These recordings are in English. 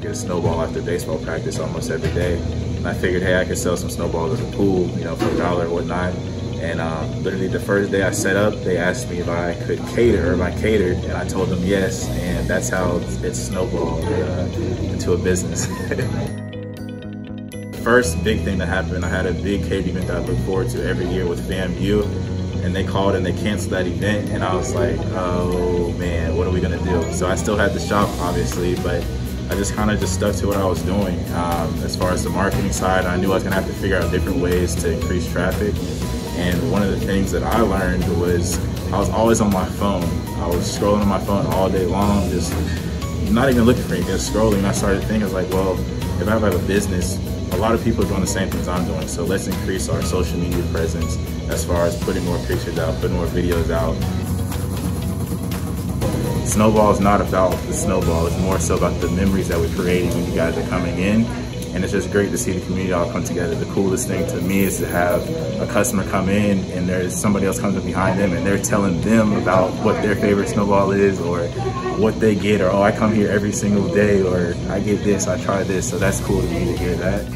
get a snowball after baseball practice almost every day. And I figured, hey, I could sell some snowballs at the pool, you know, for a dollar or whatnot. And uh, literally the first day I set up, they asked me if I could cater, or if I catered, and I told them yes. And that's how it snowballed uh, into a business. first big thing that happened, I had a big catering event that I look forward to every year with FAMU and they called and they canceled that event and I was like, oh man, what are we gonna do? So I still had the shop obviously, but I just kind of just stuck to what I was doing. Um, as far as the marketing side, I knew I was gonna have to figure out different ways to increase traffic. And one of the things that I learned was I was always on my phone. I was scrolling on my phone all day long, just not even looking for anything, just scrolling. I started thinking, I was like, well, if I have a business, a lot of people are doing the same things I'm doing. So let's increase our social media presence as far as putting more pictures out, putting more videos out. Sneauxball is not about the snowball. It's more so about the memories that we're creating when you guys are coming in. And it's just great to see the community all come together. The coolest thing to me is to have a customer come in and there's somebody else comes up behind them and they're telling them about what their favorite snowball is or what they get or, oh, I come here every single day or I get this, I try this. So that's cool to me to hear that.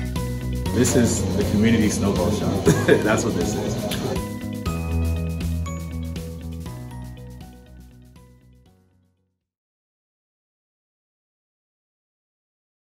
This is the community snowball shop. that's what this is.